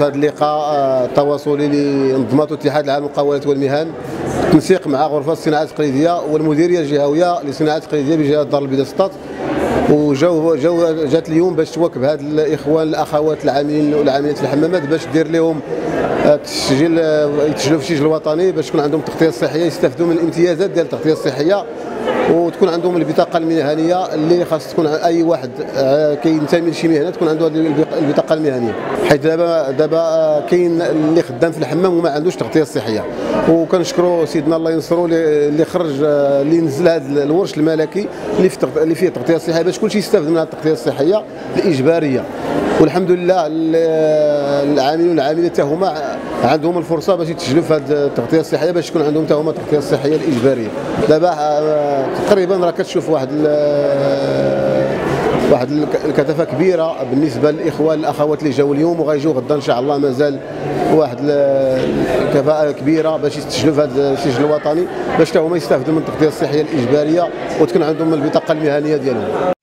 ملتقى تواصلي لمنظمه الاتحاد العام للمقاولات والمهن. تنسيق مع غرفة الصناعات التقليدية والمديريه الجهوية للصناعات التقليدية بجهة دار البيضاء سطات وجاو جاو جات اليوم باش تواكب هاد الاخوان الأخوات العاملين والعاملات في الحمامات باش دير لهم التسجيل يتسجلوا في السجل الوطني باش تكون عندهم التغطيه الصحيه يستافدوا من الامتيازات ديال التغطية الصحية وتكون عندهم البطاقة المهنية اللي خاص تكون أي واحد آه، كينتمي لشي مهنة تكون عنده هذه البطاقه المهنية. حيت دابا دابا آه، كاين اللي خدام في الحمام وما عندوش التغطيه الصحيه وكنشكروا سيدنا الله ينصرو اللي خرج آه، اللي نزل هذا الورش الملكي اللي فيه التغطيه الصحيه باش كلشي يستافد من التغطية الصحية الإجبارية. والحمد لله العاملين والعاملات هما عندهم الفرصة باش يتسجلوا في هذه التغطية الصحية باش تكون عندهم هما التغطية الصحية الإجبارية. دابا آه، تقريبا راه كتشوف واحد واحد الكثافه كبيرة بالنسبة للإخوان الأخوات اللي جاوا اليوم وغيجيو غدا إن شاء الله مازال واحد الكفاءة كبيرة باش يستسجلوا في هذا السجل الوطني باش حتى هما يستافدوا من التغطية الصحية الإجبارية وتكون عندهم البطاقة المهنية ديالهم.